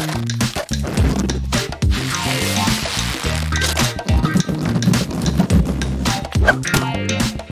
Bye.